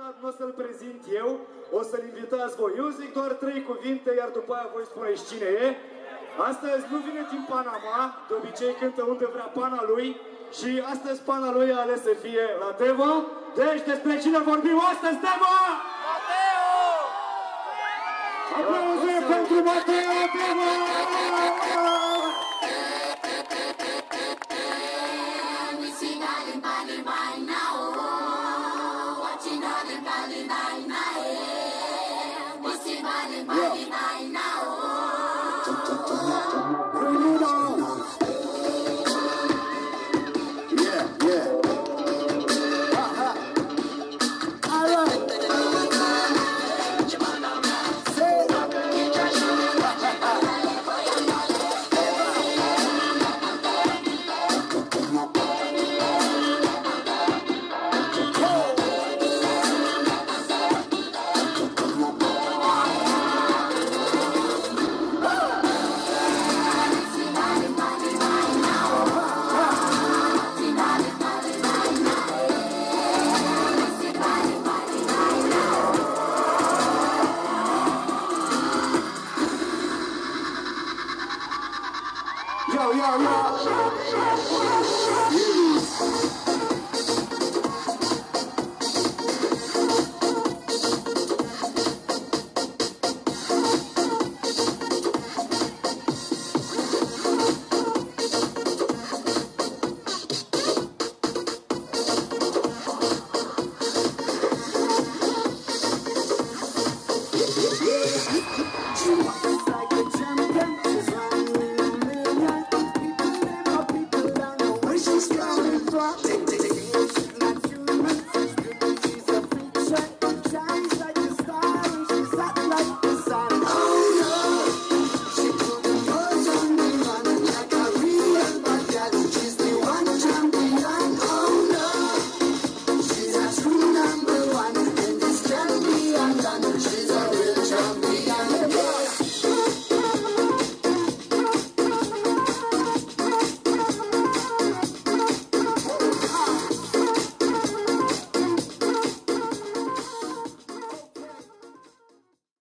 invitat nu o să-l prezint eu, o să-l invitați voi. Eu zic doar trei cuvinte, iar după aia voi spuneți cine e. Astăzi nu vine din Panama, de obicei cântă unde vrea pana lui și astăzi pana lui a ales să fie la Devo. Deci despre cine vorbim astăzi, Devo? Mateo! Aplauze pentru Mateo Devo! Yeah. Yo, yo, yo. toi.